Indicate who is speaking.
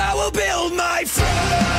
Speaker 1: I will build my throne.